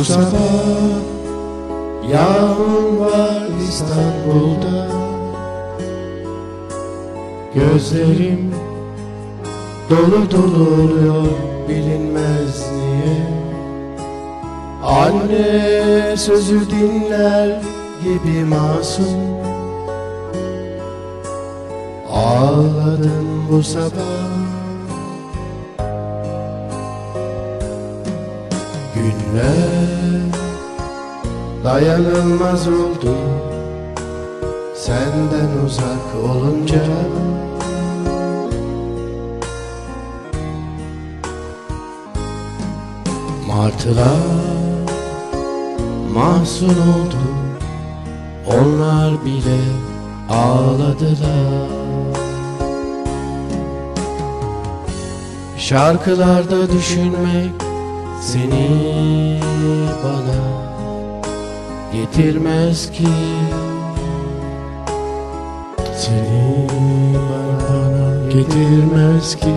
Bu sabah yağmur var İstanbul'da. Gözlerim dolu dolu oluyor bilinmez niye? Anne sözü dinler gibi masum. Ağladın bu sabah Günler dayanılmaz oldu. Senden uzak olunca Martılar mahzun oldu. Onlar bile ağladılar. Şarkılarda düşünmek seni bana getirmez ki. Seni bana getirmez ki